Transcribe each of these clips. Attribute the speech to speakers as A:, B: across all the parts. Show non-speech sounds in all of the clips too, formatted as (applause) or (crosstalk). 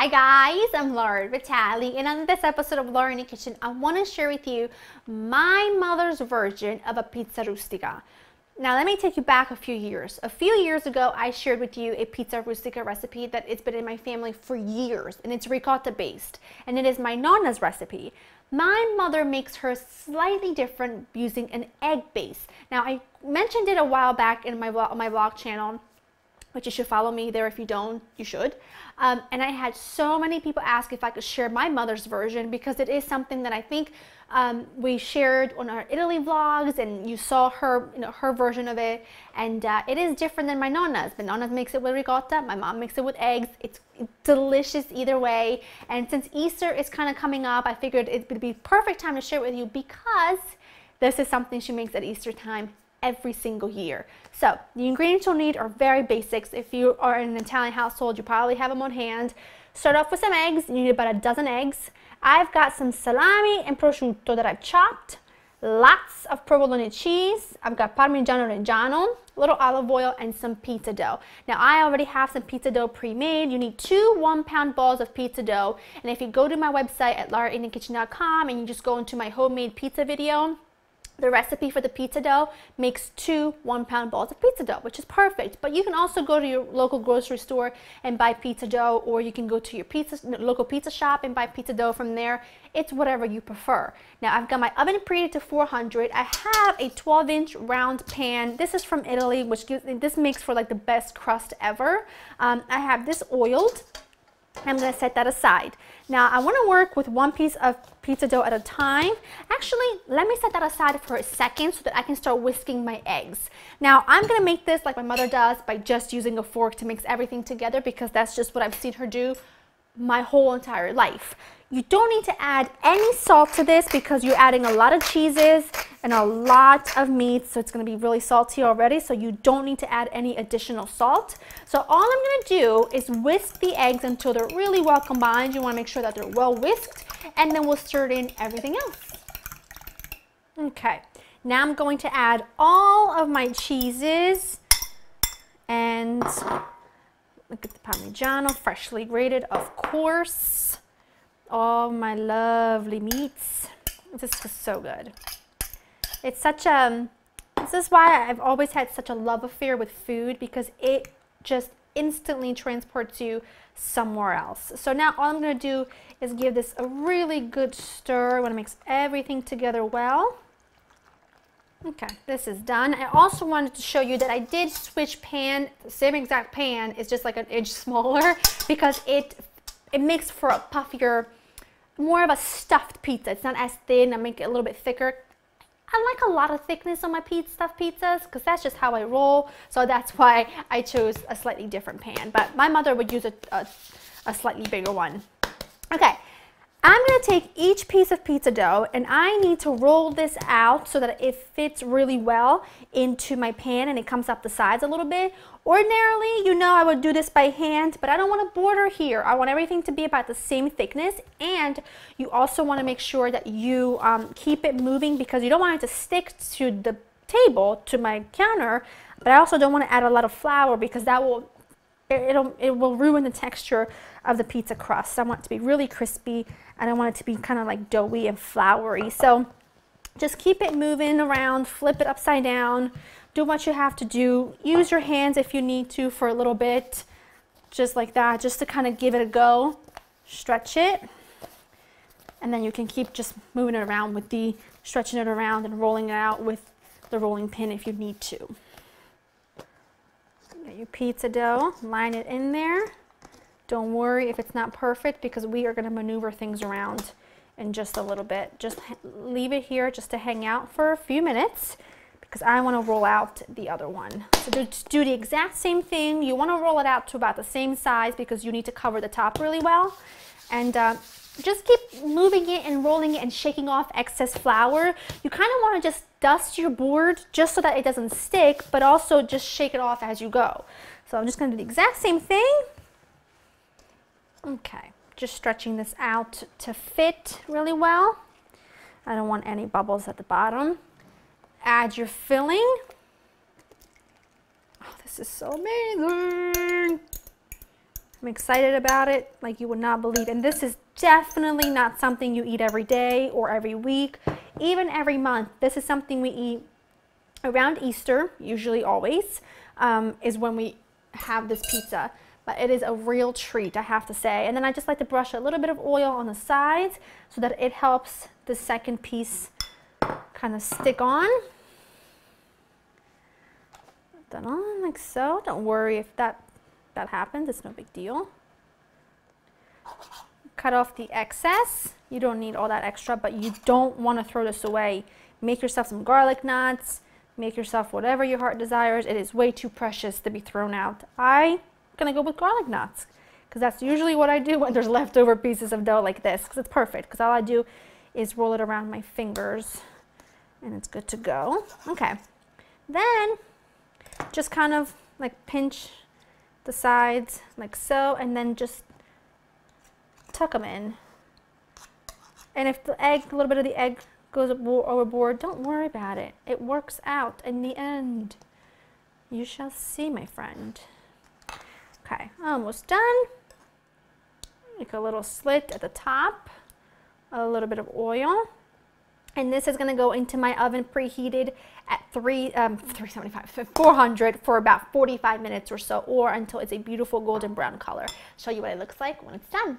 A: Hi guys, I'm Laura Vitale and on this episode of Laura in the Kitchen, I want to share with you my mother's version of a pizza rustica. Now let me take you back a few years. A few years ago, I shared with you a pizza rustica recipe that it's been in my family for years and it's ricotta based and it is my nonna's recipe. My mother makes hers slightly different using an egg base. Now I mentioned it a while back in my my vlog channel which you should follow me there if you don't, you should. Um, and I had so many people ask if I could share my mother's version because it is something that I think um, we shared on our Italy vlogs and you saw her, you know, her version of it. And uh, it is different than my nonna's. My nonna makes it with ricotta, my mom makes it with eggs. It's delicious either way. And since Easter is kind of coming up, I figured it would be perfect time to share it with you because this is something she makes at Easter time every single year. So the ingredients you'll need are very basics. If you are in an Italian household, you probably have them on hand. Start off with some eggs. You need about a dozen eggs. I've got some salami and prosciutto that I've chopped. Lots of provolone cheese. I've got Parmigiano Reggiano, a little olive oil, and some pizza dough. Now I already have some pizza dough pre-made. You need two one pound balls of pizza dough. And if you go to my website at laurainthekitchen.com and you just go into my homemade pizza video, the recipe for the pizza dough makes two one pound balls of pizza dough, which is perfect. But you can also go to your local grocery store and buy pizza dough, or you can go to your pizza local pizza shop and buy pizza dough from there. It's whatever you prefer. Now I've got my oven preheated to 400. I have a 12 inch round pan. This is from Italy, which gives, this makes for like the best crust ever. Um, I have this oiled. I'm to set that aside. Now I want to work with one piece of pizza dough at a time. Actually, let me set that aside for a second so that I can start whisking my eggs. Now I'm going to make this like my mother does by just using a fork to mix everything together because that's just what I've seen her do my whole entire life. You don't need to add any salt to this because you're adding a lot of cheeses and a lot of meat, so it's going to be really salty already, so you don't need to add any additional salt. So all I'm going to do is whisk the eggs until they're really well combined. You want to make sure that they're well whisked, and then we'll stir in everything else. Okay, now I'm going to add all of my cheeses and look at the Parmigiano, freshly grated, of course. All my lovely meats. This is so good. It's such a, um, this is why I've always had such a love affair with food because it just instantly transports you somewhere else. So now all I'm going to do is give this a really good stir. I want to mix everything together well. Okay, this is done. I also wanted to show you that I did switch pan, same exact pan, it's just like an inch (laughs) smaller because it it makes for a puffier, more of a stuffed pizza. It's not as thin, I make it a little bit thicker. I like a lot of thickness on my pizza, stuffed pizzas because that's just how I roll. So that's why I chose a slightly different pan. But my mother would use a, a, a slightly bigger one. Okay, I'm going to take each piece of pizza dough and I need to roll this out so that it fits really well into my pan and it comes up the sides a little bit. Ordinarily, you know I would do this by hand, but I don't want a border here. I want everything to be about the same thickness and you also want to make sure that you um, keep it moving because you don't want it to stick to the table, to my counter, but I also don't want to add a lot of flour because that will it'll, it will ruin the texture of the pizza crust. I want it to be really crispy and I want it to be kind of like doughy and floury. So just keep it moving around, flip it upside down, do what you have to do. Use your hands if you need to for a little bit, just like that, just to kind of give it a go. Stretch it. And then you can keep just moving it around with the, stretching it around and rolling it out with the rolling pin if you need to. Your pizza dough, line it in there. Don't worry if it's not perfect because we are going to maneuver things around in just a little bit. Just leave it here just to hang out for a few minutes because I want to roll out the other one. So do, do the exact same thing. You want to roll it out to about the same size because you need to cover the top really well. And uh, just keep moving it and rolling it and shaking off excess flour. You kind of want to just dust your board just so that it doesn't stick, but also just shake it off as you go. So I'm just going to do the exact same thing. Okay, just stretching this out to fit really well. I don't want any bubbles at the bottom. Add your filling. Oh, this is so amazing. I'm excited about it like you would not believe. And this is definitely not something you eat every day or every week, even every month. This is something we eat around Easter, usually always, um, is when we have this pizza. But it is a real treat, I have to say. And then I just like to brush a little bit of oil on the sides so that it helps the second piece kind of stick on. Done on like so. Don't worry if that that happens, it's no big deal. Cut off the excess. You don't need all that extra, but you don't want to throw this away. Make yourself some garlic knots, make yourself whatever your heart desires. It is way too precious to be thrown out. I'm gonna go with garlic knots because that's usually what I do when there's leftover pieces of dough like this because it's perfect because all I do is roll it around my fingers and it's good to go. Okay, then just kind of like pinch the sides like so and then just tuck them in. And if the egg, a little bit of the egg goes overboard, don't worry about it. It works out in the end. You shall see, my friend. Okay, almost done. Make a little slit at the top, a little bit of oil. And this is going to go into my oven preheated at 3, um, 375, 400 for about 45 minutes or so, or until it's a beautiful golden brown color. Show you what it looks like when it's done.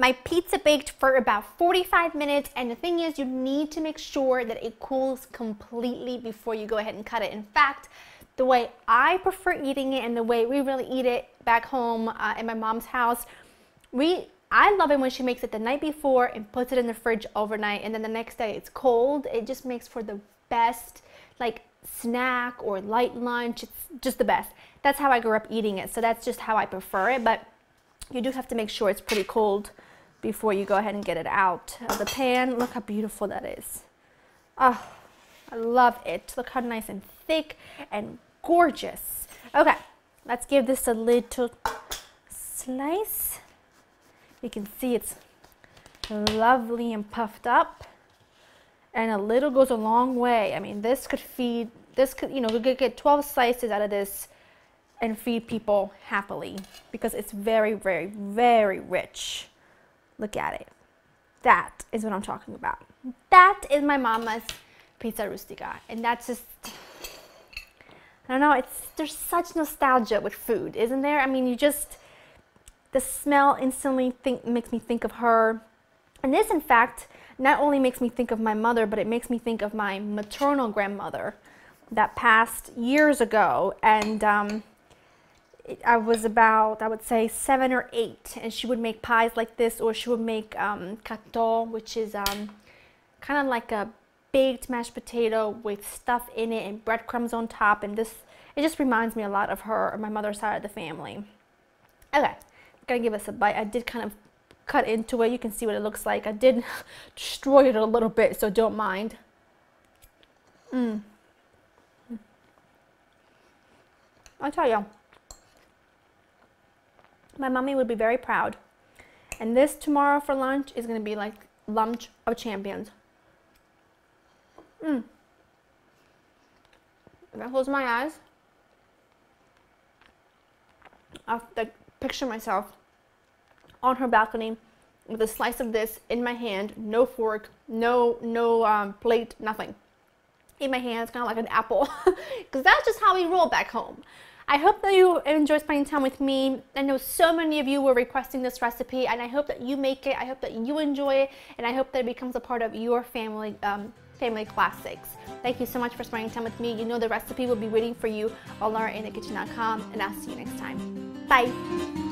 A: My pizza baked for about 45 minutes and the thing is you need to make sure that it cools completely before you go ahead and cut it. In fact, the way I prefer eating it and the way we really eat it back home uh, in my mom's house, we I love it when she makes it the night before and puts it in the fridge overnight and then the next day it's cold. It just makes for the best like snack or light lunch. It's just the best. That's how I grew up eating it. So that's just how I prefer it. But you do have to make sure it's pretty cold before you go ahead and get it out of the pan. Look how beautiful that is. Oh, I love it. Look how nice and thick and gorgeous. Okay, let's give this a little slice. You can see it's lovely and puffed up. And a little goes a long way. I mean, this could feed, this could, you know, we could get 12 slices out of this and feed people happily because it's very, very, very rich. Look at it. That is what I'm talking about. That is my mama's pizza rustica. And that's just, I don't know, it's, there's such nostalgia with food, isn't there? I mean, you just, the smell instantly think, makes me think of her. And this, in fact, not only makes me think of my mother, but it makes me think of my maternal grandmother that passed years ago. And um, I was about, I would say, seven or eight. And she would make pies like this, or she would make um, which is um, kind of like a baked mashed potato with stuff in it and breadcrumbs on top. And this, it just reminds me a lot of her, my mother's side of the family. Okay, gonna give us a bite. I did kind of cut into it. You can see what it looks like. I did (laughs) destroy it a little bit, so don't mind. Mmm. I tell you, my mommy would be very proud. And this tomorrow for lunch is going to be like lunch of champions. Mmm. If I close my eyes, I like, picture myself on her balcony with a slice of this in my hand, no fork, no no um, plate, nothing. In my hand, it's kind of like an apple, (laughs) because that's just how we roll back home. I hope that you enjoy spending time with me. I know so many of you were requesting this recipe, and I hope that you make it. I hope that you enjoy it, and I hope that it becomes a part of your family um, family classics. Thank you so much for spending time with me. You know the recipe will be waiting for you on laurainthekitchen.com, and I'll see you next time. Bye.